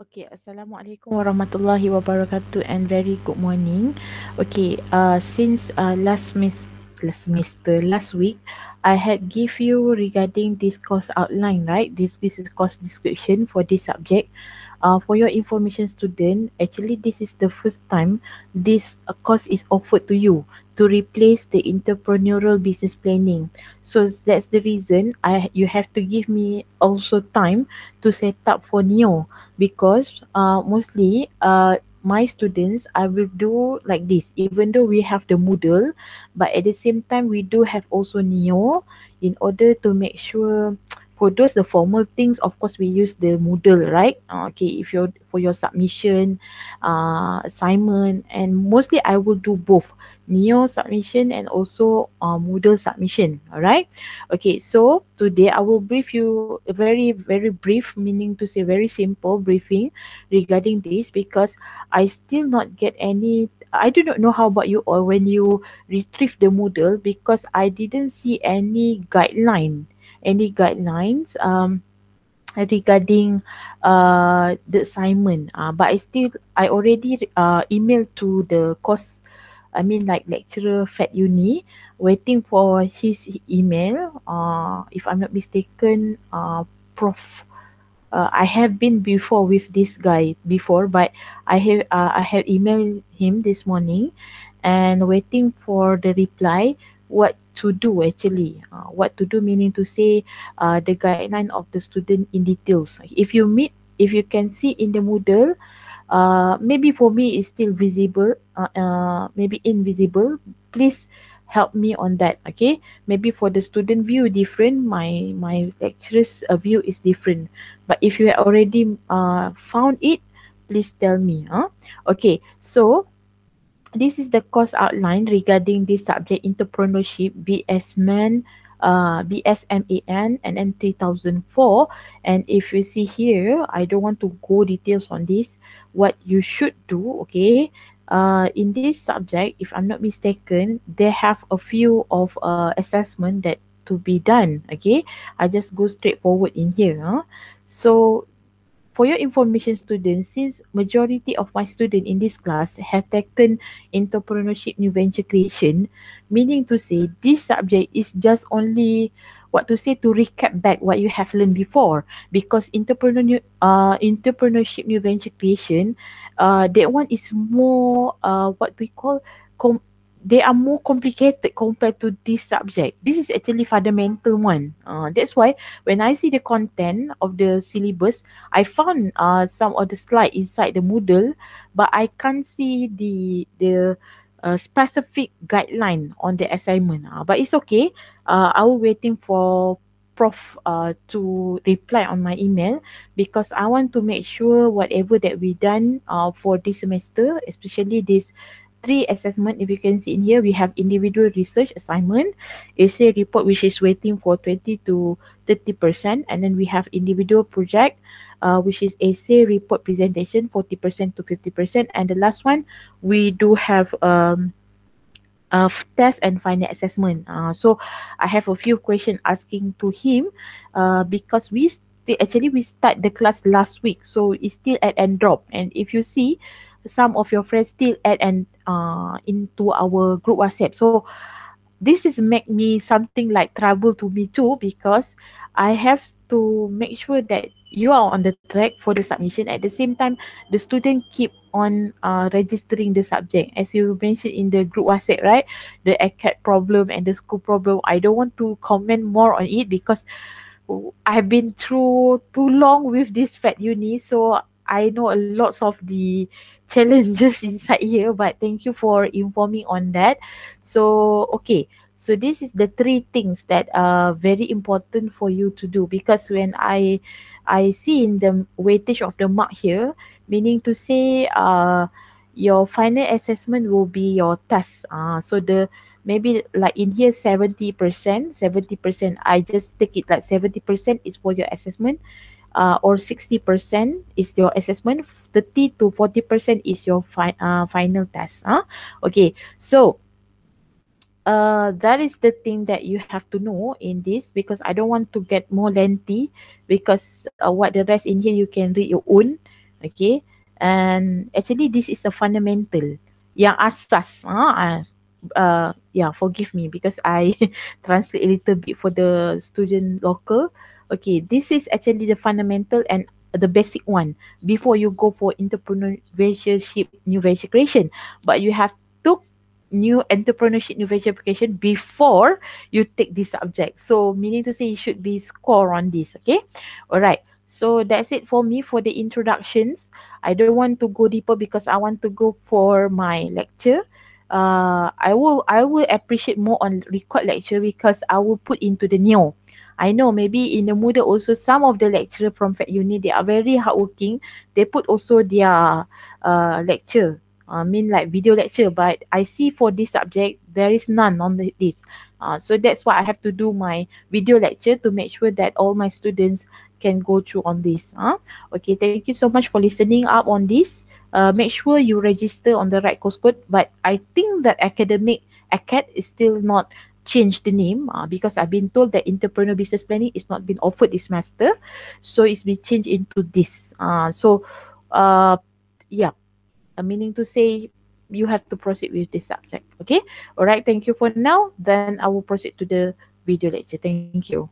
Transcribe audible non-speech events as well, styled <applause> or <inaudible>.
Okay, Assalamualaikum warahmatullahi wabarakatuh and very good morning. Okay, uh, since uh, last miss last semester last week, I had give you regarding this course outline, right? This this is course description for this subject. Uh, for your information student, actually this is the first time this uh, course is offered to you to replace the entrepreneurial business planning. So that's the reason I you have to give me also time to set up for Neo because uh, mostly uh, my students I will do like this. Even though we have the Moodle but at the same time we do have also Neo in order to make sure <tsk> for those the formal things of course we use the Moodle right? Uh, okay if you're for your submission uh, assignment and mostly I will do both Neo submission and also uh, Moodle submission. All right. Okay. So today I will brief you a very very brief, meaning to say very simple briefing regarding this because I still not get any. I do not know how about you or when you retrieve the Moodle because I didn't see any guideline, any guidelines. Um, regarding uh the assignment uh, but i still i already uh emailed to the course I mean like lecturer Fat Uni waiting for his email. Uh, if I'm not mistaken, uh, Prof. Uh, I have been before with this guy before, but I have uh, I have emailed him this morning, and waiting for the reply. What to do actually? Uh, what to do meaning to say uh, the guideline of the student in details. If you meet, if you can see in the Moodle, uh, maybe for me it's still visible uh, uh, maybe invisible. Please help me on that okay? Maybe for the student view different. My my lecturer's uh, view is different. But if you have already uh, found it please tell me huh? okay so this is the course outline regarding this subject entrepreneurship bs man uh, BSMAN and then 3004 and if you see here I don't want to go details on this what you should do okay? Uh, in this subject if I'm not mistaken they have a few of uh, assessment that to be done okay? I just go straight forward in here huh? so for your information students, since majority of my student in this class have taken entrepreneurship new venture creation, meaning to say this subject is just only what to say to recap back what you have learned before. Because entrepreneur uh entrepreneurship new venture creation uh that one is more uh what we call com- they are more complicated compared to this subject. This is actually fundamental one. Uh, that's why when I see the content of the syllabus, I found uh, some of the slide inside the Moodle, but I can't see the the uh, specific guideline on the assignment. Uh, but it's okay. Uh, I will waiting for prof uh, to reply on my email because I want to make sure whatever that we done uh, for this semester, especially this three assessment if you can see in here. We have individual research assignment. Essay report which is waiting for 20 to 30 percent. And then we have individual project uh, which is essay report presentation 40 percent to 50 percent. And the last one we do have um of test and final assessment. Uh, so i have a few questions asking to him uh, because we actually we start the class last week. So it's still at and drop and if you see some of your friends still add and uh into our group WhatsApp. So this is make me something like trouble to me too because I have to make sure that you are on the track for the submission. At the same time, the student keep on uh, registering the subject. As you mentioned in the group WhatsApp, right? The ACAD problem and the school problem. I don't want to comment more on it because I've been through too long with this fat uni. So I know a lots of the challenges <laughs> inside here but thank you for informing on that. So okay. So this is the three things that are very important for you to do. Because when i i see in the weightage of the mark here meaning to say uh your final assessment will be your test uh so the maybe like in here 70% 70% i just take it like 70% is for your assessment uh, or 60% is your assessment 30 to 40% is your fi- uh, final test huh? okay so uh, that is the thing that you have to know in this because I don't want to get more lengthy because uh, what the rest in here you can read your own Okay. And actually this is a fundamental yang asas. Uh, uh, yeah, forgive me because I <laughs> translate a little bit for the student local. Okay, this is actually the fundamental and the basic one before you go for entrepreneurship new venture creation. But you have took new entrepreneurship new venture creation before you take this subject. So meaning to say you should be score on this. Okay, all right. So that's it for me for the introductions. I don't want to go deeper because I want to go for my lecture. Uh, I will I will appreciate more on record lecture because I will put into the new. I know maybe in the Muda also some of the lecturer from Fact Uni they are very hardworking. They put also their uh, lecture. I mean like video lecture, but I see for this subject there is none on the, this. Uh, so that's why I have to do my video lecture to make sure that all my students can go through on this. Huh? Okay, thank you so much for listening up on this. Uh, make sure you register on the right course code. But I think that academic ACAD is still not changed the name uh, because I've been told that entrepreneur business planning is not been offered this semester. So it's been changed into this. Uh, so uh, yeah, uh, meaning to say you have to proceed with this subject. Okay. All right. Thank you for now. Then I will proceed to the video lecture. Thank you.